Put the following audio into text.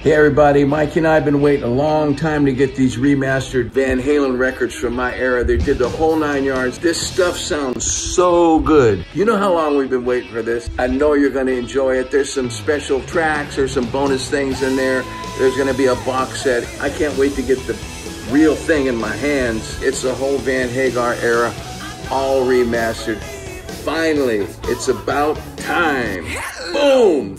Hey everybody, Mikey and I have been waiting a long time to get these remastered Van Halen records from my era. They did the whole nine yards. This stuff sounds so good. You know how long we've been waiting for this? I know you're gonna enjoy it. There's some special tracks, there's some bonus things in there. There's gonna be a box set. I can't wait to get the real thing in my hands. It's the whole Van Hagar era, all remastered. Finally, it's about time. Boom!